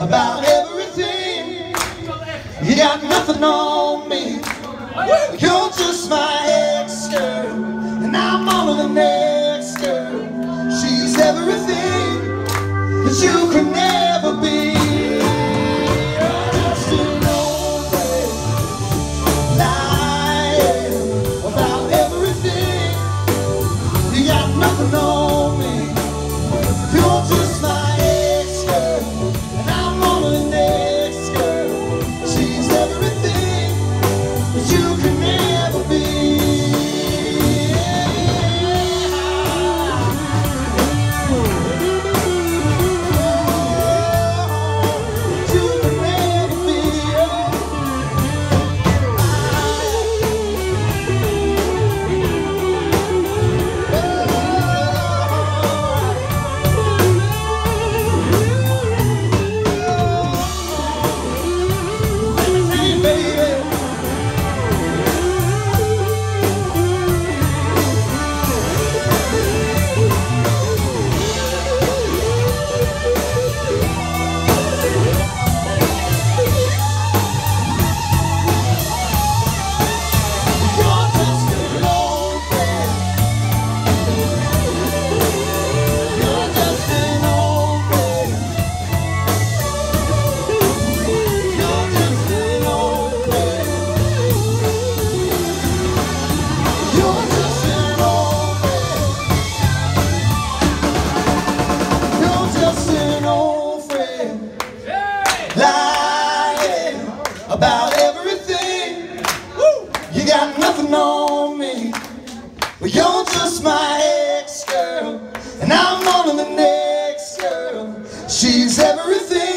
about everything. You got nothing on me. You're just my ex-girl, and I'm all of the next girl. She's everything that you could never. about everything. You got nothing on me. But you're just my ex-girl. And I'm on to the next girl. She's everything.